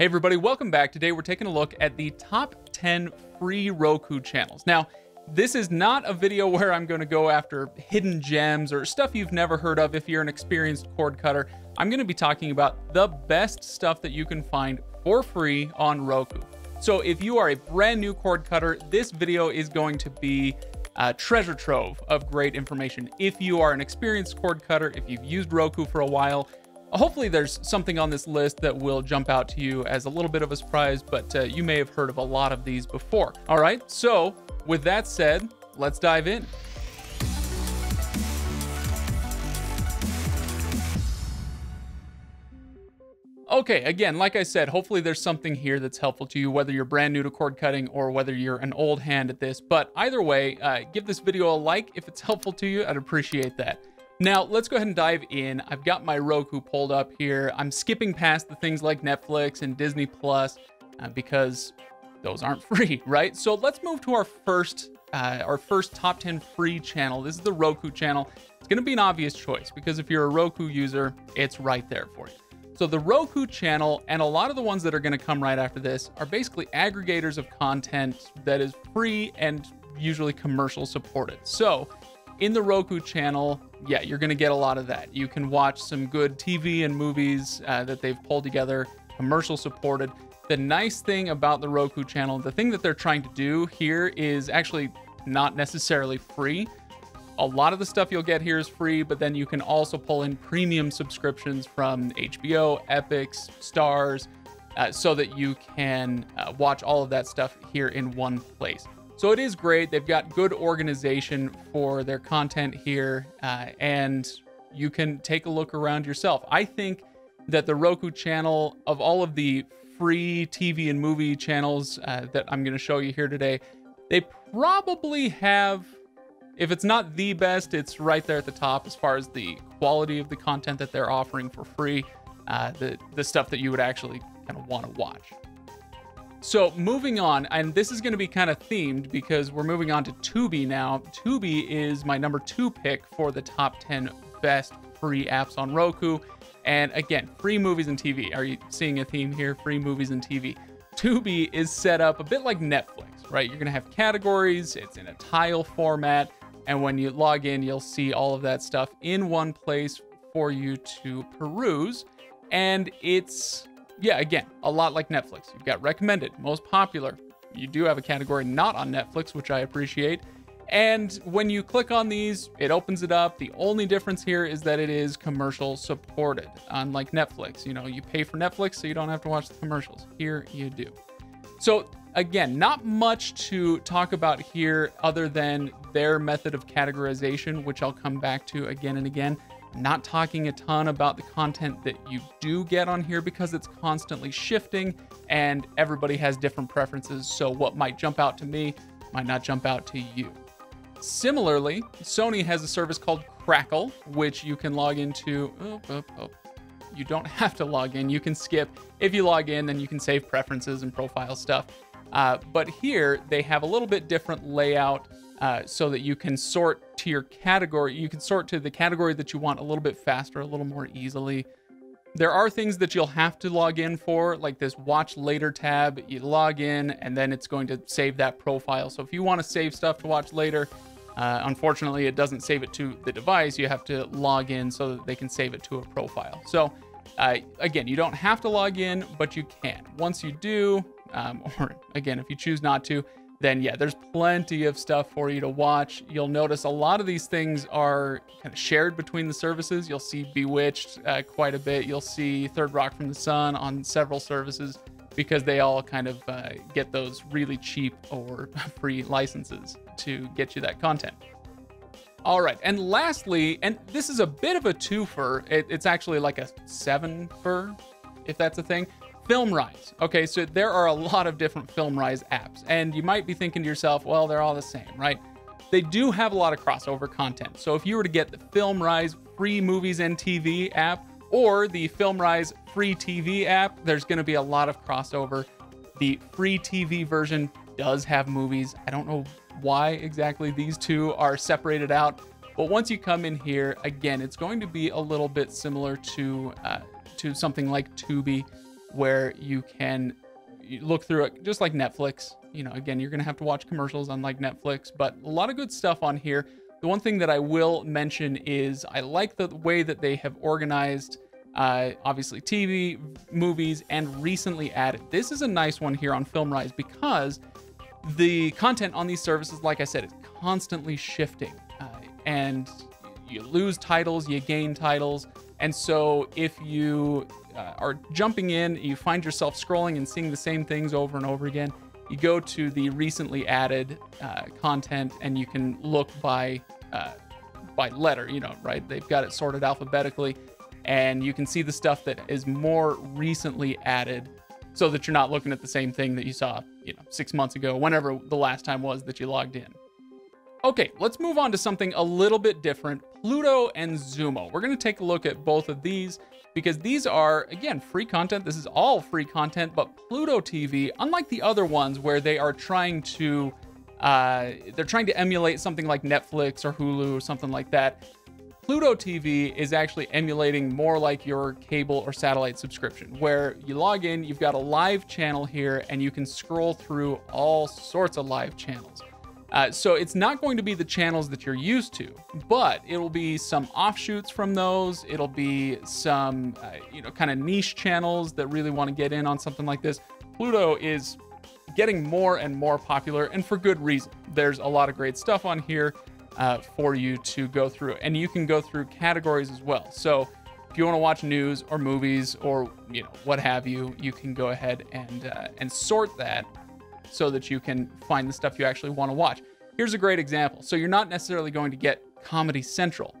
Hey everybody, welcome back. Today we're taking a look at the top 10 free Roku channels. Now, this is not a video where I'm going to go after hidden gems or stuff you've never heard of if you're an experienced cord cutter. I'm going to be talking about the best stuff that you can find for free on Roku. So if you are a brand new cord cutter, this video is going to be a treasure trove of great information. If you are an experienced cord cutter, if you've used Roku for a while, Hopefully, there's something on this list that will jump out to you as a little bit of a surprise, but uh, you may have heard of a lot of these before. All right, so with that said, let's dive in. Okay, again, like I said, hopefully there's something here that's helpful to you, whether you're brand new to cord cutting or whether you're an old hand at this. But either way, uh, give this video a like if it's helpful to you. I'd appreciate that. Now, let's go ahead and dive in. I've got my Roku pulled up here. I'm skipping past the things like Netflix and Disney Plus uh, because those aren't free, right? So let's move to our first uh, our first top 10 free channel. This is the Roku channel. It's to be an obvious choice because if you're a Roku user, it's right there for you. So the Roku channel and a lot of the ones that are to come right after this are basically aggregators of content that is free and usually commercial supported. So in the Roku channel, yeah, you're going to get a lot of that. You can watch some good TV and movies uh, that they've pulled together, commercial supported. The nice thing about the Roku channel, the thing that they're trying to do here is actually not necessarily free. A lot of the stuff you'll get here is free, but then you can also pull in premium subscriptions from HBO, Epix, Starz, uh, so that you can uh, watch all of that stuff here in one place. So it is great. They've got good organization for their content here, uh, and you can take a look around yourself. I think that the Roku channel, of all of the free TV and movie channels uh, that I'm going to show you here today, they probably have, if it's not the best, it's right there at the top as far as the quality of the content that they're offering for free, uh, the, the stuff that you would actually kind of want to watch. So moving on, and this is going to be kind of themed because we're moving on to Tubi now. Tubi is my number two pick for the top 10 best free apps on Roku. And again, free movies and TV. Are you seeing a theme here? Free movies and TV. Tubi is set up a bit like Netflix, right? You're going to have categories, it's in a tile format. And when you log in, you'll see all of that stuff in one place for you to peruse. And it's yeah, again, a lot like Netflix. You've got recommended, most popular. You do have a category not on Netflix, which I appreciate. And when you click on these, it opens it up. The only difference here is that it is commercial supported, unlike Netflix. You know, you pay for Netflix so you don't have to watch the commercials. Here you do. So, again, not much to talk about here other than their method of categorization, which I'll come back to again and again not talking a ton about the content that you do get on here because it's constantly shifting and everybody has different preferences. So, what might jump out to me might not jump out to you. Similarly, Sony has a service called Crackle, which you can log into. Oh, oh, oh. You don't have to log in, you can skip. If you log in, then you can save preferences and profile stuff. Uh, but here, they have a little bit different layout uh, so that you can sort to your category. You can sort to the category that you want a little bit faster, a little more easily. There are things that you'll have to log in for, like this watch later tab. You log in and then it's going to save that profile. So if you want to save stuff to watch later, uh, unfortunately, it doesn't save it to the device. You have to log in so that they can save it to a profile. So uh, again, you don't have to log in, but you can. Once you do, um, or again, if you choose not to, then yeah, there's plenty of stuff for you to watch. You'll notice a lot of these things are kind of shared between the services. You'll see Bewitched uh, quite a bit. You'll see Third Rock from the Sun on several services because they all kind of uh, get those really cheap or free licenses to get you that content. All right, and lastly, and this is a bit of a twofer. It, it's actually like a seven for, if that's a thing. FilmRise. Okay, so there are a lot of different FilmRise apps, and you might be thinking to yourself, well, they're all the same, right? They do have a lot of crossover content. So if you were to get the FilmRise free movies and TV app or the FilmRise free TV app, there's going to be a lot of crossover. The free TV version does have movies. I don't know why exactly these two are separated out, but once you come in here, again, it's going to be a little bit similar to uh, to something like Tubi where you can look through it just like Netflix. You know, again, you're going to have to watch commercials unlike Netflix, but a lot of good stuff on here. The one thing that I will mention is I like the way that they have organized uh, obviously TV, movies, and recently added. This is a nice one here on FilmRise because the content on these services, like I said, is constantly shifting. Uh, and you lose titles, you gain titles. And so if you uh, are jumping in, you find yourself scrolling and seeing the same things over and over again, you go to the recently added uh, content and you can look by uh, by letter, you know, right? They've got it sorted alphabetically and you can see the stuff that is more recently added so that you're not looking at the same thing that you saw, you know, six months ago, whenever the last time was that you logged in. Okay, let's move on to something a little bit different, Pluto and Xumo. We're gonna take a look at both of these because these are, again, free content. This is all free content, but Pluto TV, unlike the other ones where they are trying to, uh, they're trying to emulate something like Netflix or Hulu or something like that, Pluto TV is actually emulating more like your cable or satellite subscription, where you log in, you've got a live channel here, and you can scroll through all sorts of live channels. Uh, so it's not going to be the channels that you're used to, but it'll be some offshoots from those. It'll be some, uh, you know, kind of niche channels that really want to get in on something like this. Pluto is getting more and more popular, and for good reason. There's a lot of great stuff on here uh, for you to go through. And you can go through categories as well. So if you want to watch news or movies or you know what have you, you can go ahead and uh, and sort that so that you can find the stuff you actually want to watch. Here's a great example. So you're not necessarily going to get Comedy Central,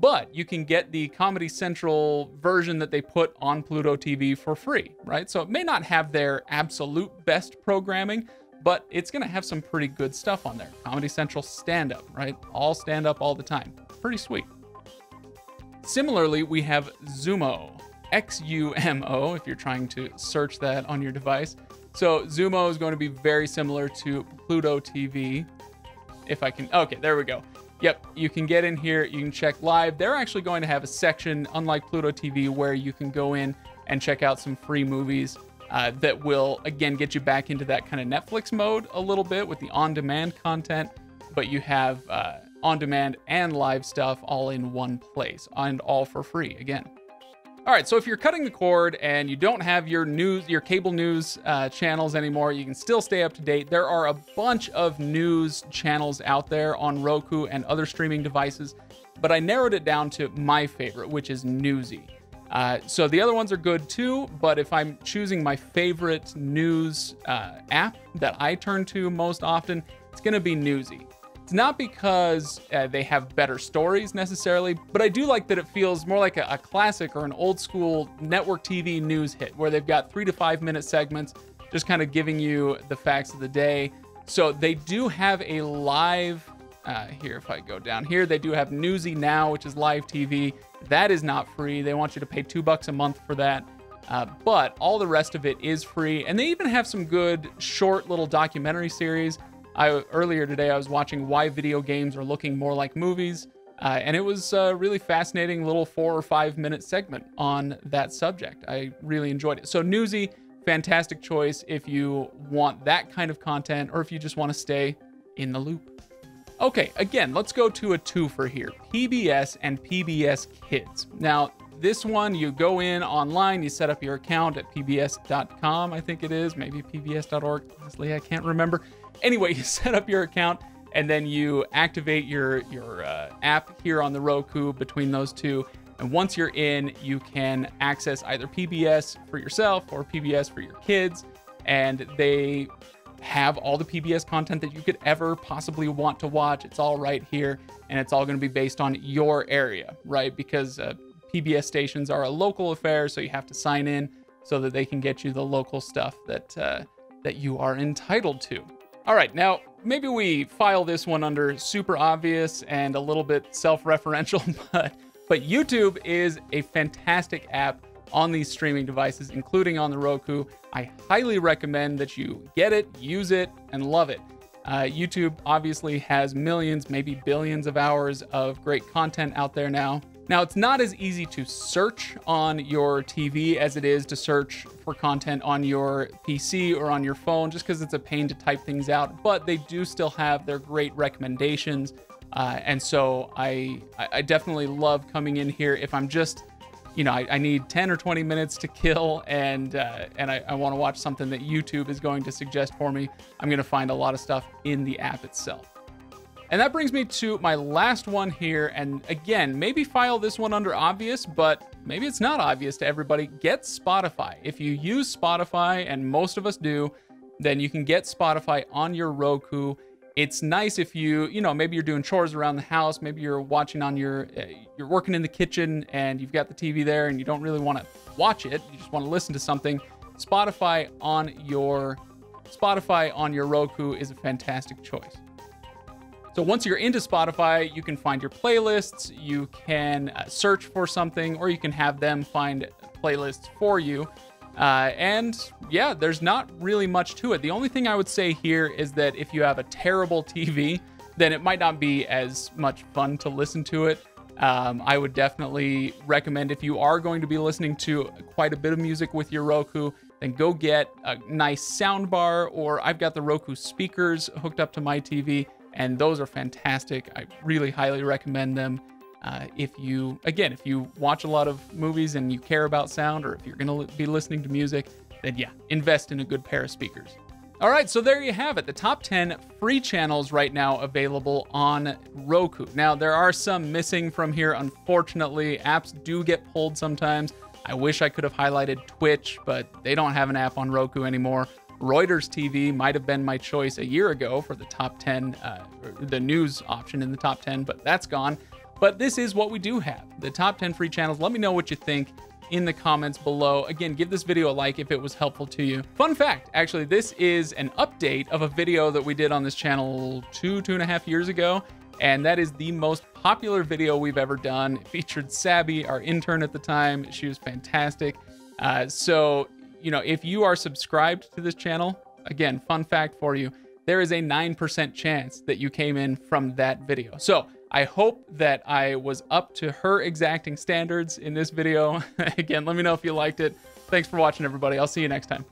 but you can get the Comedy Central version that they put on Pluto TV for free, right? So it may not have their absolute best programming, but it's going to have some pretty good stuff on there. Comedy Central stand up, right? All stand up all the time. Pretty sweet. Similarly, we have Xumo, X U M O, if you're trying to search that on your device. So Xumo is going to be very similar to Pluto TV. If I can, okay, there we go. Yep, you can get in here, you can check live. They're actually going to have a section, unlike Pluto TV, where you can go in and check out some free movies uh, that will again get you back into that kind of Netflix mode a little bit with the on-demand content, but you have uh, on-demand and live stuff all in one place and all for free again. All right, so if you're cutting the cord and you don't have your news, your cable news uh, channels anymore, you can still stay up to date. There are a bunch of news channels out there on Roku and other streaming devices, but I narrowed it down to my favorite, which is Newsy. Uh, so the other ones are good too, but if I'm choosing my favorite news uh, app that I turn to most often, it's going to be Newsy. It's not because uh, they have better stories necessarily, but I do like that it feels more like a, a classic or an old school network TV news hit where they've got three to five minute segments just kind of giving you the facts of the day. So they do have a live uh, here, if I go down here, they do have Newsy Now, which is live TV. That is not free. They want you to pay two bucks a month for that. Uh, but all the rest of it is free. And they even have some good short little documentary series. I earlier today I was watching why video games are looking more like movies, uh, and it was a really fascinating little four or five minute segment on that subject. I really enjoyed it. So Newsy, fantastic choice if you want that kind of content or if you just want to stay in the loop. Okay, again, let's go to a twofer here PBS and PBS Kids. Now, this one, you go in online, you set up your account at pbs.com, I think it is, maybe pbs.org. Honestly, I can't remember. Anyway, you set up your account and then you activate your your uh, app here on the Roku between those two. And once you're in, you can access either PBS for yourself or PBS for your kids. And they have all the PBS content that you could ever possibly want to watch. It's all right here, and it's all going to be based on your area, right? Because uh, PBS stations are a local affair, so you have to sign in so that they can get you the local stuff that uh, that you are entitled to. All right, now maybe we file this one under super obvious and a little bit self-referential, but but YouTube is a fantastic app on these streaming devices, including on the Roku. I highly recommend that you get it, use it, and love it. Uh, YouTube obviously has millions, maybe billions of hours of great content out there now. Now, it's not as easy to search on your TV as it is to search for content on your PC or on your phone, just because it's a pain to type things out. But they do still have their great recommendations. Uh, and so I, I definitely love coming in here if I'm just, you know, I, I need 10 or 20 minutes to kill and uh, and I, I want to watch something that YouTube is going to suggest for me. I'm going to find a lot of stuff in the app itself. And that brings me to my last one here. And again, maybe file this one under obvious, but maybe it's not obvious to everybody. Get Spotify. If you use Spotify, and most of us do, then you can get Spotify on your Roku. It's nice if you, you know, maybe you're doing chores around the house, maybe you're watching on your, uh, you're working in the kitchen and you've got the TV there and you don't really want to watch it, you just want to listen to something. Spotify on your Spotify on your Roku is a fantastic choice. So once you're into Spotify, you can find your playlists, you can uh, search for something, or you can have them find playlists for you. Uh, and yeah, there's not really much to it. The only thing I would say here is that if you have a terrible TV, then it might not be as much fun to listen to it. Um, I would definitely recommend if you are going to be listening to quite a bit of music with your Roku, then go get a nice soundbar, or I've got the Roku speakers hooked up to my TV and those are fantastic. I really highly recommend them. Uh, if you, again, if you watch a lot of movies and you care about sound, or if you're going to be listening to music, then yeah, invest in a good pair of speakers. All right, so there you have it. The top 10 free channels right now available on Roku. Now, there are some missing from here, unfortunately. Apps do get pulled sometimes. I wish I could have highlighted Twitch, but they don't have an app on Roku anymore. Reuters TV might have been my choice a year ago for the top 10, uh, the news option in the top 10, but that's gone. But this is what we do have the top 10 free channels. Let me know what you think in the comments below. Again, give this video a like if it was helpful to you. Fun fact, actually, this is an update of a video that we did on this channel two, two and a half years ago. And that is the most popular video we've ever done. It featured Sabby, our intern at the time. She was fantastic. Uh, so you know, if you are subscribed to this channel, again, fun fact for you, there is a 9% chance that you came in from that video. So I hope that I was up to her exacting standards in this video. again, let me know if you liked it. Thanks for watching, everybody. I'll see you next time.